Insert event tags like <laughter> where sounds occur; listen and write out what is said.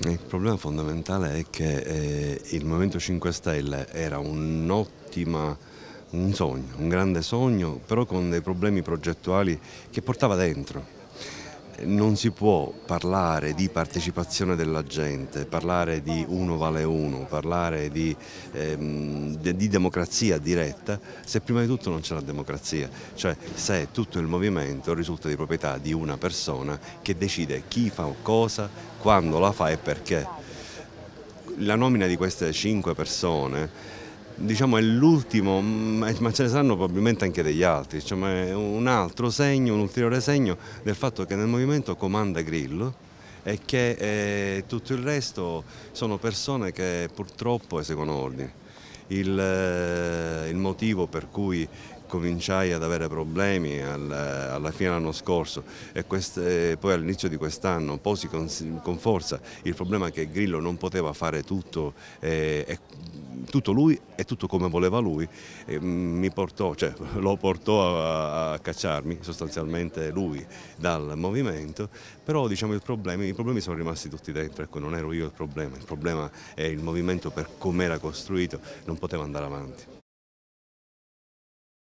Il problema fondamentale è che eh, il Movimento 5 Stelle era un'ottima, un sogno, un grande sogno, però con dei problemi progettuali che portava dentro non si può parlare di partecipazione della gente, parlare di uno vale uno, parlare di, ehm, di democrazia diretta se prima di tutto non c'è la democrazia, cioè se tutto il movimento risulta di proprietà di una persona che decide chi fa cosa, quando la fa e perché. La nomina di queste cinque persone diciamo, è l'ultimo, ma ce ne saranno probabilmente anche degli altri, diciamo, è un altro segno, un ulteriore segno del fatto che nel movimento comanda Grillo e che eh, tutto il resto sono persone che purtroppo eseguono ordini. Il, eh, il motivo per cui cominciai ad avere problemi al, alla fine dell'anno scorso e poi all'inizio di quest'anno posi con, forza il problema che Grillo non poteva fare tutto eh, tutto lui e tutto come voleva lui, portò, cioè, <laughs> lo portò a, a, cacciarmi sostanzialmente lui dal movimento, però diciamo, problema, i problemi sono rimasti tutti dentro, ecco, non ero io il problema, il problema è il movimento per come era costruito, non poteva andare avanti.